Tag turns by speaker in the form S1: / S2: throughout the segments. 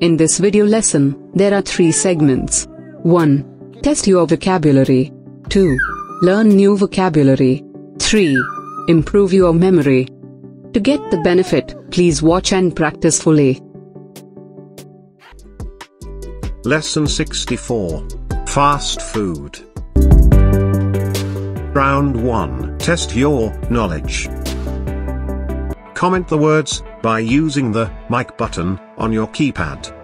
S1: In this video lesson, there are three segments. 1. Test your vocabulary. 2. Learn new vocabulary. 3. Improve your memory. To get the benefit, please watch and practice fully.
S2: Lesson 64. Fast food. Round 1. Test your knowledge. Comment the words by using the mic button on your keypad.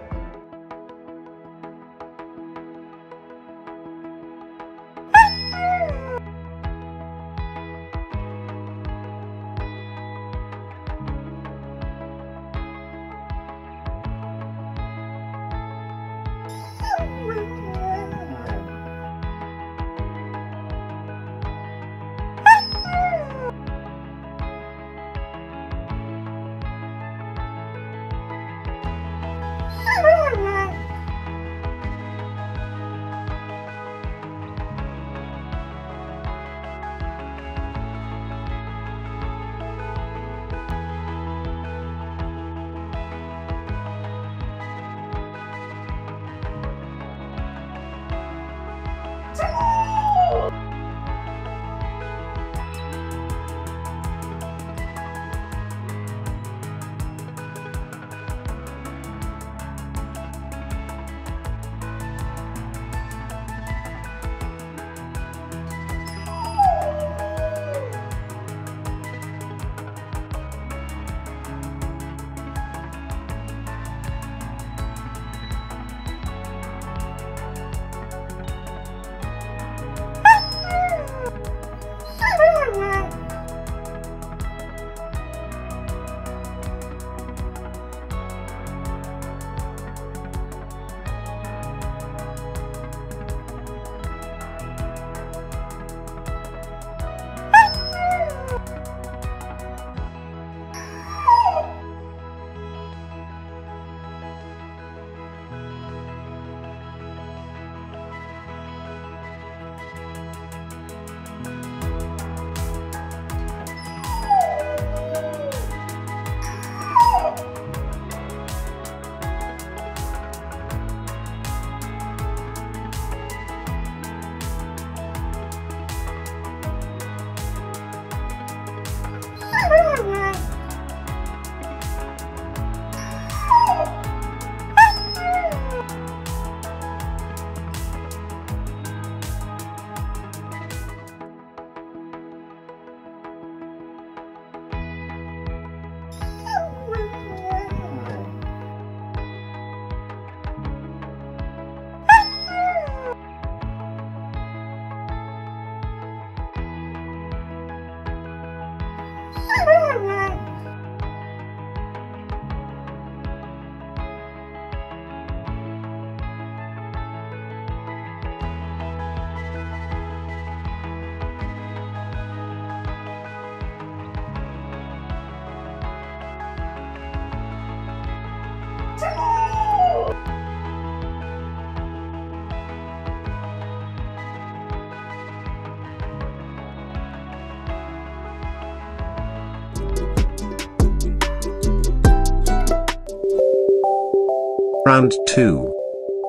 S2: Round 2.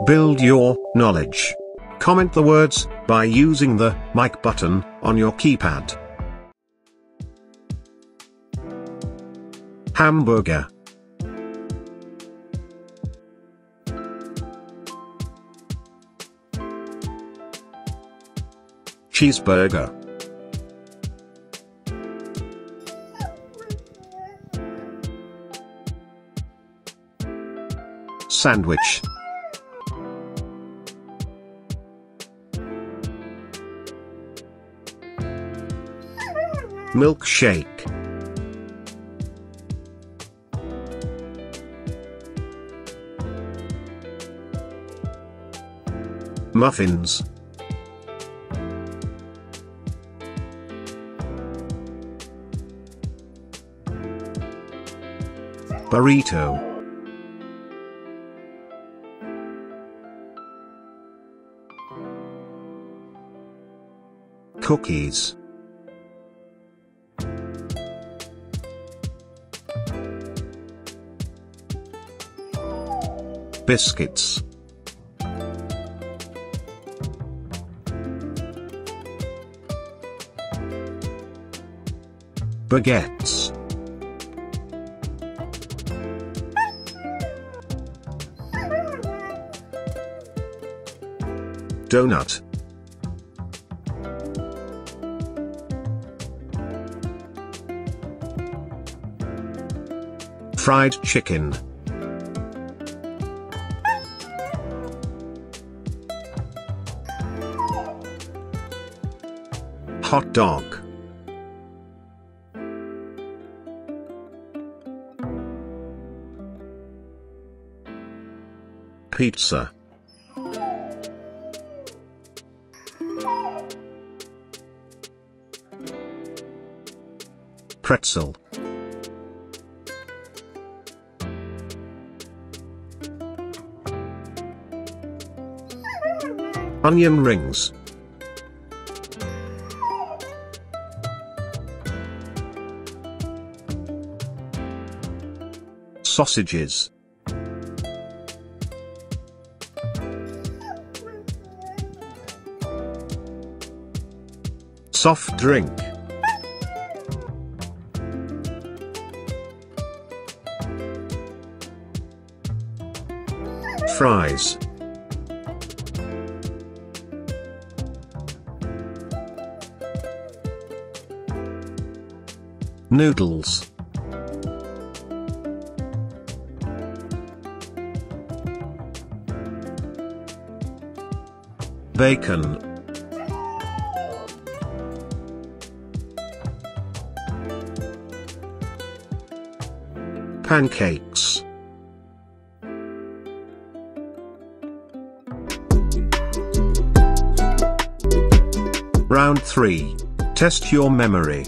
S2: Build your knowledge. Comment the words by using the mic button on your keypad. Hamburger. Cheeseburger. Sandwich. Milkshake. Muffins. Burrito. Cookies. biscuits. Baguettes. Donut. Fried chicken. Hot dog. Pizza. Pretzel. Onion rings. Sausages. Soft drink. Fries. Noodles. Bacon. Pancakes. Round 3. Test your memory.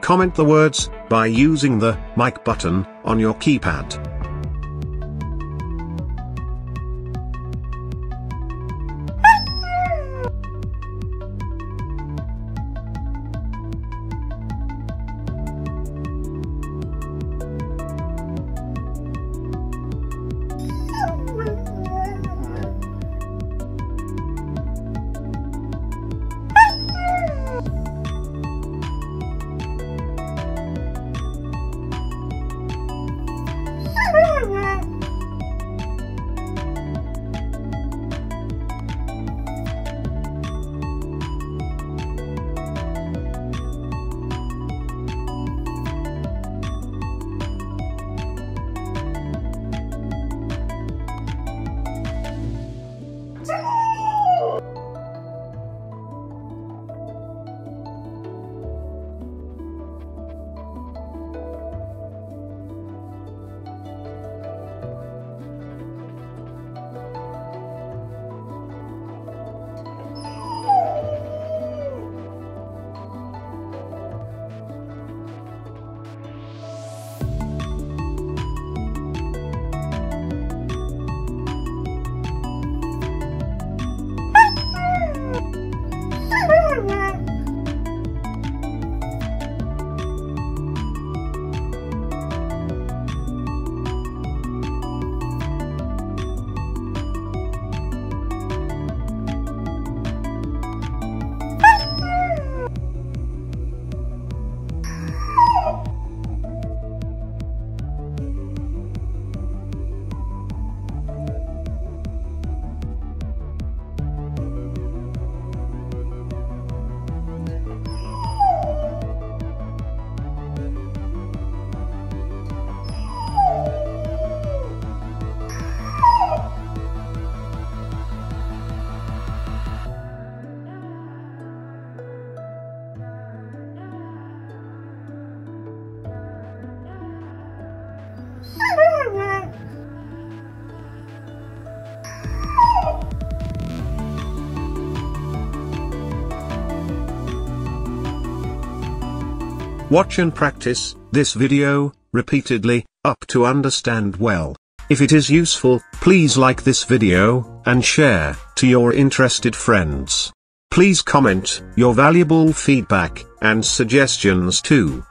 S2: Comment the words by using the mic button on your keypad. Watch and practice this video repeatedly up to understand well. If it is useful, please like this video and share to your interested friends. Please comment your valuable feedback and suggestions too.